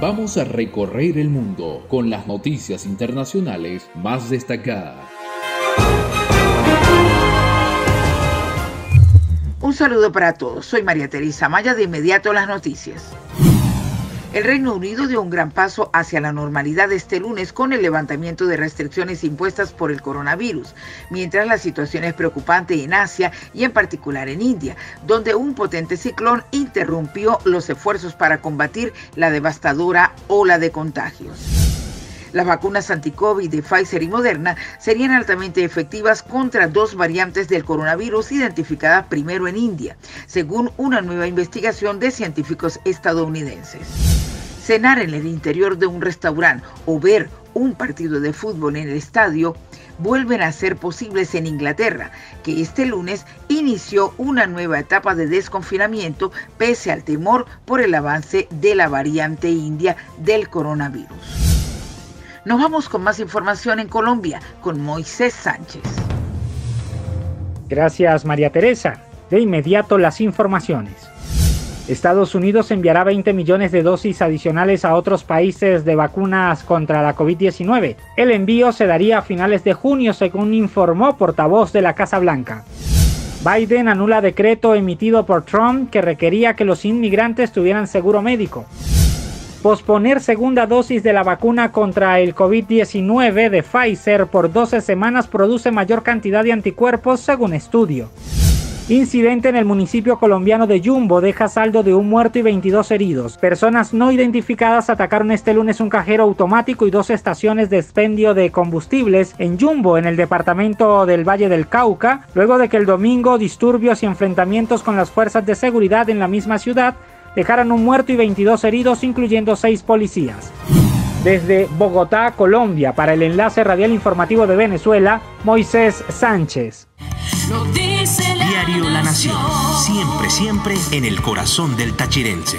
Vamos a recorrer el mundo con las noticias internacionales más destacadas. Un saludo para todos. Soy María Teresa Maya. De inmediato las noticias. El Reino Unido dio un gran paso hacia la normalidad este lunes con el levantamiento de restricciones impuestas por el coronavirus, mientras la situación es preocupante en Asia y en particular en India, donde un potente ciclón interrumpió los esfuerzos para combatir la devastadora ola de contagios. Las vacunas anti-COVID de Pfizer y Moderna serían altamente efectivas contra dos variantes del coronavirus identificadas primero en India, según una nueva investigación de científicos estadounidenses. Cenar en el interior de un restaurante o ver un partido de fútbol en el estadio vuelven a ser posibles en Inglaterra, que este lunes inició una nueva etapa de desconfinamiento pese al temor por el avance de la variante india del coronavirus. Nos vamos con más información en Colombia con Moisés Sánchez. Gracias María Teresa. De inmediato las informaciones. Estados Unidos enviará 20 millones de dosis adicionales a otros países de vacunas contra la COVID-19. El envío se daría a finales de junio, según informó portavoz de la Casa Blanca. Biden anula decreto emitido por Trump que requería que los inmigrantes tuvieran seguro médico. Posponer segunda dosis de la vacuna contra el COVID-19 de Pfizer por 12 semanas produce mayor cantidad de anticuerpos según estudio. Incidente en el municipio colombiano de Yumbo deja saldo de un muerto y 22 heridos. Personas no identificadas atacaron este lunes un cajero automático y dos estaciones de expendio de combustibles en Yumbo, en el departamento del Valle del Cauca, luego de que el domingo disturbios y enfrentamientos con las fuerzas de seguridad en la misma ciudad dejaron un muerto y 22 heridos, incluyendo seis policías. Desde Bogotá, Colombia, para el enlace radial informativo de Venezuela, Moisés Sánchez. Diario La Nación. Siempre, siempre en el corazón del Tachirense.